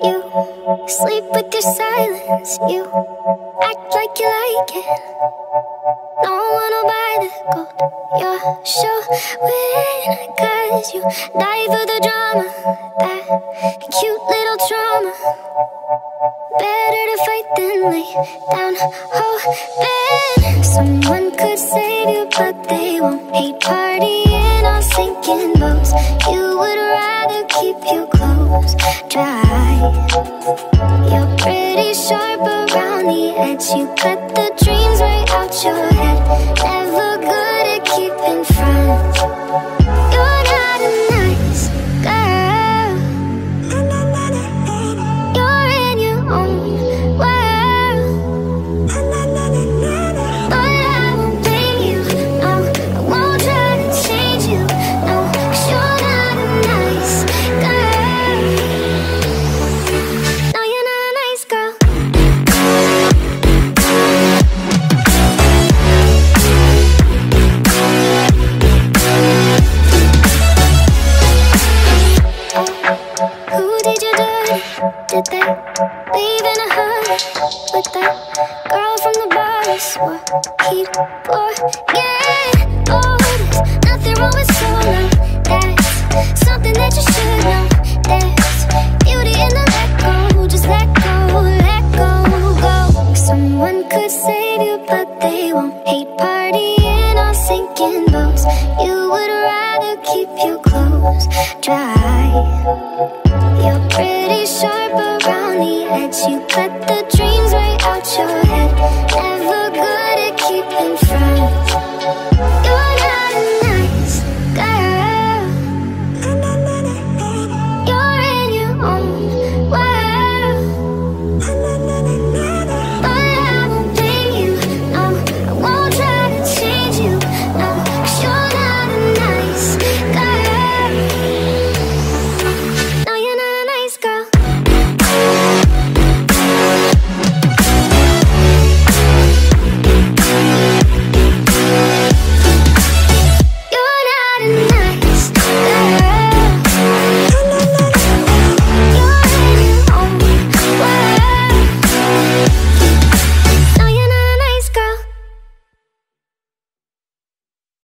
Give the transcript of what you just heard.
You sleep with your silence. You act like you like it. No one will buy the gold. You're showing cause you die for the drama. That cute little trauma. Better to fight than lay down oh, hoping someone could save you, but they won't. Hate partying on sinking boats. You would rather keep your clothes dry. You're pretty sharp around the edge. You cut the dreams right out your head. Did they leave in a hurry with that girl from the bar? You swore he'd forget. Oh, there's nothing wrong with solo. That's something that you should know. There's beauty in the let go. Just let go, let go, go. Someone could save you, but they won't. Hate partying on sinking boats. You would rather keep your clothes dry.